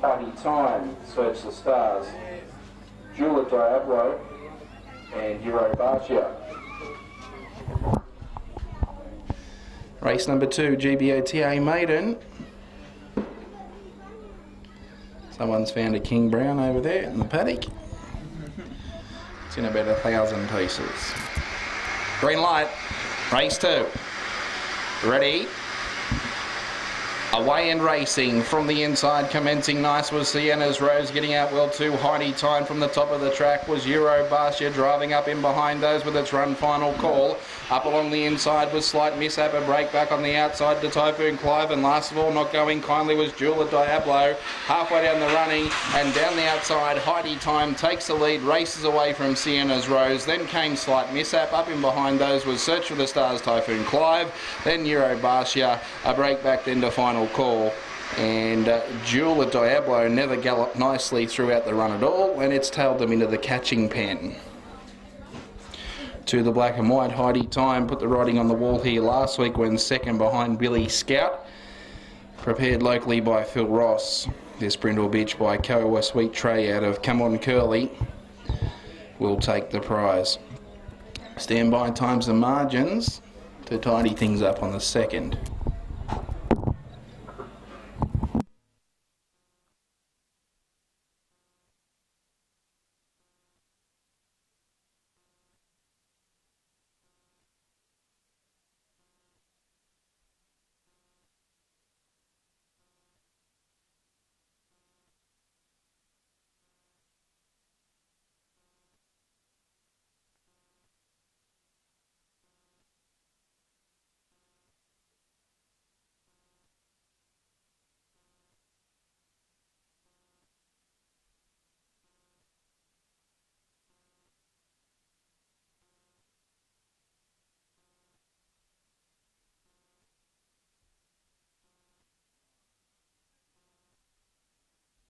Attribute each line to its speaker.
Speaker 1: Party Time, Search the Stars, Jewel Diablo, and Euro Barcia.
Speaker 2: Race number two, GBOTA Maiden. Someone's found a King Brown over there in the paddock. It's in about a thousand pieces. Green light, race two. Ready? Away and racing from the inside, commencing nice was Sienna's Rose, getting out well too. Heidi Time from the top of the track was Euro Barcia driving up in behind those with its run final call. Up along the inside was slight mishap, a break back on the outside to Typhoon Clive, and last of all, not going kindly was Jewel Diablo. Halfway down the running and down the outside, Heidi Time takes the lead, races away from Sienna's Rose. Then came slight mishap. Up in behind those was Search for the Stars Typhoon Clive, then Euro Barcia, a break back then to final call. And uh, Jewel Diablo never galloped nicely throughout the run at all, and it's tailed them into the catching pen to the black and white. Heidi Time put the writing on the wall here last week when second behind Billy Scout. Prepared locally by Phil Ross. This Brindle Bitch by Koa Sweet Tray out of Come On Curly will take the prize. Standby times and margins to tidy things up on the second.